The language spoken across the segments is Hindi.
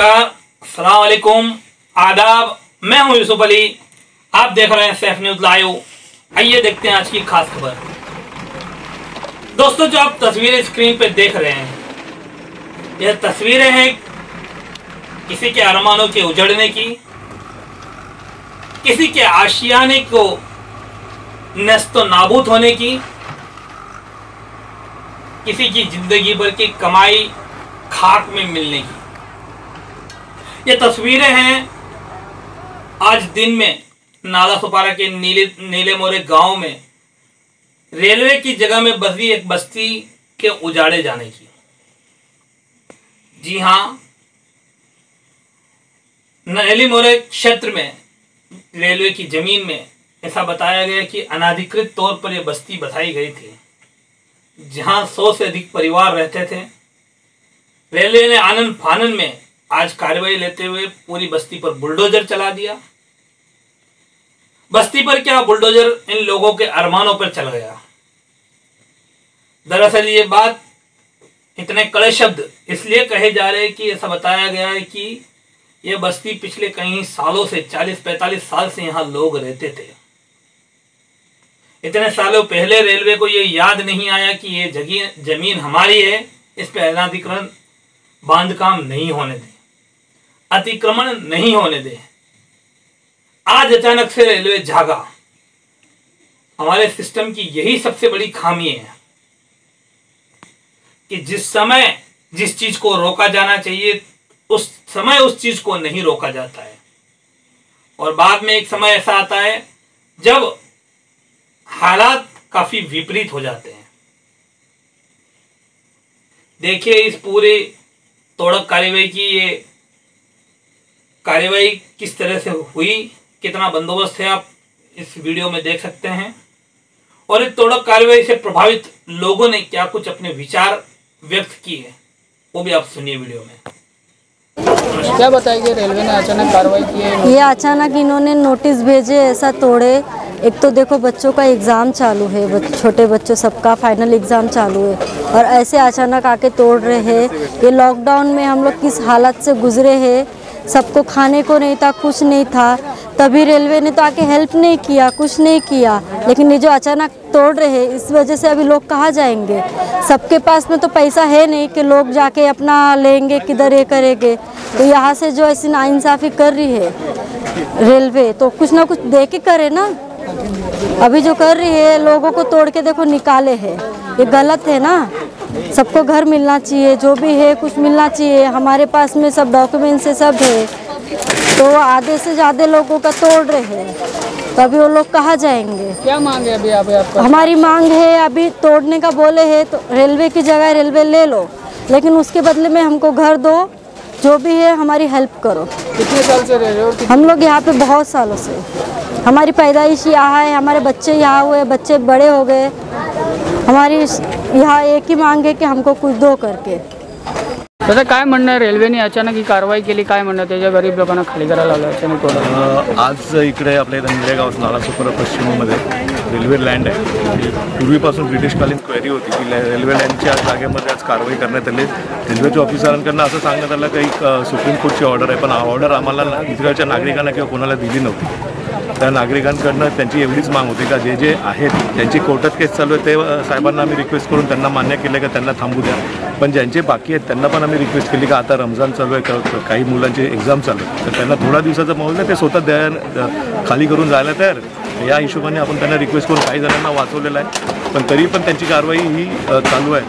नमस्कार सलाम वालेकुम आदाब, मैं हूँ यूसुफ अली। आप देख रहे हैं सैफ न्यूज़ लाइव। आइए देखते हैं आज की खास खबर। दोस्तों, जो आप तस्वीरें स्क्रीन पे देख रहे हैं, यह तस्वीरें हैं किसी के अरमानों के उजड़ने की, किसी के आशियाने को नस्तो नाबूद होने की, किसी की ज़िंदगी भर की कमाई खाक में मिलने की। ये तस्वीरें हैं आज दिन में, नाला सुपारा के नीले नीले मोरे गाँव में, रेलवे की जगह में बसी एक बस्ती के उजाड़े जाने की। जी हाँ नहली मोरे क्षेत्र में, रेलवे की ज़मीन में ऐसा बताया गया कि अनाधिकृत तौर पर यह बस्ती बसाई गई थी। जहाँ सौ से अधिक परिवार रहते थे। रेलवे ने आनंद फानन में आज कार्रवाई लेते हुए पूरी बस्ती पर बुलडोजर चला दिया। बस्ती पर क्या बुलडोजर इन लोगों के अरमानों पर चल गया? दरअसल ये बात इतने कड़े शब्द इसलिए कहे जा रहे हैं कि ऐसा बताया गया है कि यह बस्ती पिछले कई सालों से 40-45 साल से यहाँ लोग रहते थे। इतने सालों पहले रेलवे को यह याद नहीं आया कि ये जगह, ज़मीन हमारी है, इस पर अनाधिकरण बाँध काम नहीं होने दे। अतिक्रमण नहीं होने दे। आज अचानक से रेलवे जागा। हमारे सिस्टम की यही सबसे बड़ी खामी है कि जिस समय जिस चीज़ को रोका जाना चाहिए, उस समय उस चीज़ को नहीं रोका जाता है। और बाद में एक समय ऐसा आता है, जब हालात काफ़ी विपरीत हो जाते हैं। देखिए इस पूरे तोड़क कार्यवाही की ये कार्यवाही किस तरह से हुई कितना बंदोबस्त है आप इस वीडियो में देख सकते हैं। और इस तोड़क कार्यवाही से प्रभावित लोगों ने क्या कुछ अपने विचार व्यक्त किए हैं वो भी आप सुनिए वीडियो में। क्या बताएँगे रेलवे ने अचानक कार्रवाई की है? ये अचानक इन्होंने नोटिस भेजे ऐसा तोड़े। एक तो देखो बच्चों का एग्ज़ाम चालू है बच, छोटे बच्चों सबका फाइनल एग्ज़ाम चालू है। और ऐसे अचानक आके तोड़ रहे हैं। ये लॉकडाउन में हम लोग किस हालत से गुजरे हैं सबको खाने को नहीं था, कुछ नहीं था। तभी रेलवे ने तो आके हेल्प नहीं किया, कुछ नहीं किया। लेकिन ये जो अचानक तोड़ रहे, इस वजह से अभी लोग कहाँ जाएँगे? सबके पास में तो पैसा है नहीं कि लोग जाके अपना लेंगे, किधर ये करेंगे। तो यहाँ से जो ऐसी नाइंसाफ़ी कर रही है रेलवे तो कुछ ना कुछ दे के करे ना। अभी जो कर रही है, लोगों को तोड़ के देखो निकाले है। ये गलत है ना। सबको घर मिलना चाहिए जो भी है कुछ मिलना चाहिए। हमारे पास में सब डॉक्यूमेंट्स है सब है। तो आधे से ज़्यादा लोगों का तोड़ रहे हैं। तो अभी वो लोग कहाँ जाएँगे? क्या मांग है अभी अभी आपका? हमारी मांग है अभी तोड़ने का बोले है तो रेलवे की जगह रेलवे ले लो। लेकिन उसके बदले में हमको घर दो जो भी है हमारी हेल्प करो। कितने साल से रह रहे हो हम लोग यहाँ पे बहुत सालों से। हमारी पैदाइश यहाँ है हमारे बच्चे यहाँ हुए बच्चे बड़े हो गए। हमारी यहाँ एक ही मांग है कि हमको कुछ दो करके। तसं काय म्हणणं आहे? रेल्वेने अचानक ही कारवाई केली काय म्हणणं त्याच्या गरीब लोकांना खाली करायला लावलं अचानक अ, आज इकडे आपल्या इथं निरेगाव नालासोपारा पश्चिमेमध्ये रेल्वे लँड आहे. जी पूर्वीपासून ब्रिटिशकालीन क्वेरी होती की लै- रेल्वे लँडच्या जागेमध्ये आज कारवाई करण्यात आली रेल्वेच्या ऑफिसरांकडनं असं सांगण्यात आलं की एक अ, सुप्रीम कोर्टची ऑर्डर आहे पण ऑर्डर आम्हाला ना- इथल्या नागरिकांना किंवा कोणाला दिली नव्हती. त्या नागरिकांकडनं त्यांची एवढीच माग होती का? जे जे आहेत ज्यांची कोर्टात केस चालू आहे ते साहेबांना आम्ही रिक्वेस्ट करून त्यांना मान्य केलं का? त्यांना थांबू द्या. पण ज्यांचे बाकी आहेत त्यांना पण आम्ही रिक्वेस्ट केली का? आता रमजान चालू आहे का- काही मुलांचे एक्झाम चालू आहे तर त्यांना थोडा दिवसाचं माहोल नाही ते स्वतः द्या खाली करून जायला तयार या हिशोबाने आपण त्यांना रिक्वेस्ट करून काही जणांना वाचवलेलं आहे. पण तरी पण त्यांची कारवाई ही चालू आहे.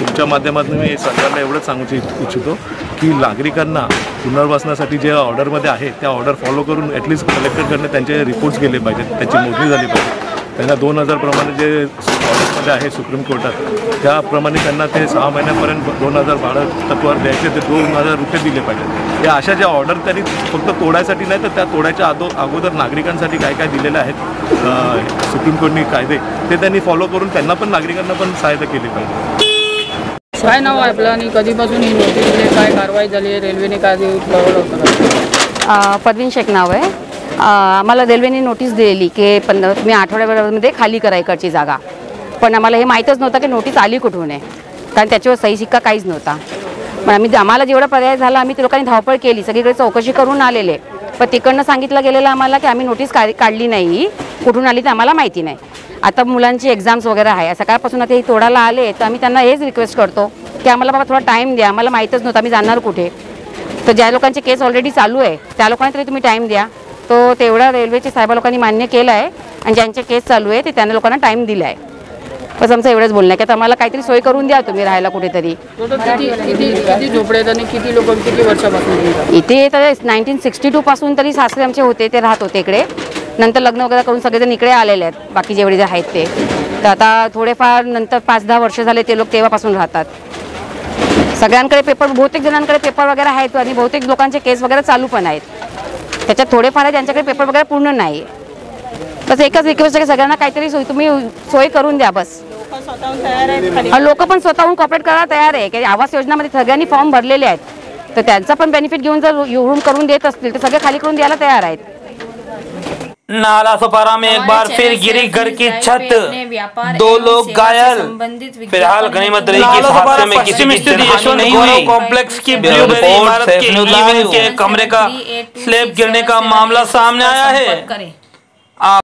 तुमच्या माध्यमातून मी सरकारला एवढंच सांगू इच्छ- इच्छितो की नागरिकांना पुनर्वासनासाठी जे ऑर्डरमध्ये आहे त्या ऑर्डर फॉलो करून ॲटलिस्ट कलेक्टरकडनं त्यांचे रिपोर्ट्स गेले पाहिजेत. त्याची मोजणी झाली पाहिजे. त्यांना दोन हजार प्रमाणे जे ऑर्डरमध्ये आहे सुप्रीम कोर्टात त्याप्रमाणे त्यांना ते सहा महिन्यापर्यंत दोन हजार भाडं तत्वावर द्यायचे ते दोन हजार रुपये दिले पाहिजेत या अशा ज्या ऑर्डर त्यांनी फक्त तोडायसाठी नाही तर त्या तोडायच्या अदो अगोदर नागरिकांसाठी काय काय दिलेले आहेत सुप्रीम कोर्टनी कायदे ते त्यांनी फॉलो करून त्यांना पण नागरिकांना पण सहायता केली पाहिजे. काय नाव आहे आपलं आणि कधीपासून ही नोटीस? काय कारवाई झाली आहे? रेल्वेने काय कळवलं होतं परवीन शेख नाव आहे. आम्हाला रेल्वेने नोटीस दिलेली की पण तुम्ही आठवड्याभरामध्ये खाली करा इकडची जागा. पण आम्हाला हे माहीतच नव्हतं की नोटीस आली कुठून आहे. कारण त्याच्यावर सही शिक्का काहीच नव्हता. पण आम्ही आम्हाला जेवढा पर्याय झाला आम्ही ते लोकांनी धावपळ केली. सगळीकडे चौकशी करून आलेले. पण तिकडनं सांगितलं गेलेलं आम्हाला की आम्ही नोटीस का काढली नाही. कुठून आली ते आम्हाला माहिती नाही. आता मुलांची एक्झाम्स वगैरे आहे. सकाळपासून आता हे तोडायला आले तर आम्ही त्यांना हेच रिक्वेस्ट करतो की आम्हाला बाबा थोडा टाईम द्या. आम्हाला माहीतच नव्हतं आम्ही जाणार कुठे. तर ज्या लोकांचे केस ऑलरेडी चालू आहे त्या लोकांना तरी तुम्ही टाईम द्या. तो तेवढा रेल्वेचे साहेब लोकांनी मान्य केलं आहे आणि ज्यांचे केस चालू आहे ते त्यांना लोकांना टाईम दिला आहे बस आमचं एवढंच बोलणं आहे. की आम्हाला काहीतरी सोय करून द्या तुम्ही राहायला कुठेतरी? इथे तर नाईन्टीन सिक्स्टी टू पासून तरी सासरे आमचे होते ते राहत होते इकडे. नंतर लग्न वगैरे करून सगळेजण इकडे आलेले आहेत. बाकी जेवढे जे आहेत ते. तर आता थोडेफार नंतर पाच दहा वर्ष झाले ते लोक तेव्हापासून राहतात. सगळ्यांकडे पेपर बहुतेक जणांकडे पेपर वगैरे आहेत आणि बहुतेक लोकांचे केस वगैरे चालू पण आहेत. त्याच्यात थोडेफार आहे ज्यांच्याकडे पेपर वगैरे पूर्ण नाही. बस एकच रिक्वेस्ट आहे सगळ्यांना काहीतरी सोय तुम्ही सोय करून द्या बस. लोक पण स्वतःहून कॉपरेट करायला तयार आहे की आवास योजनामध्ये सगळ्यांनी फॉर्म भरलेले आहेत. तर त्यांचा पण बेनिफिट घेऊन जर रूम करून देत असतील तर सगळे खाली करून द्यायला तयार आहेत. नाला सोपारा में एक बार फिर गिरी घर की छत। दो लोग घायल। फ़िलहाल गनीमत रही कि हादसे में किसी की नहीं हुई। कॉम्प्लेक्स की ब्लूबेरी इमारत के के कमरे का स्लेब गिरने का मामला सामने आया है।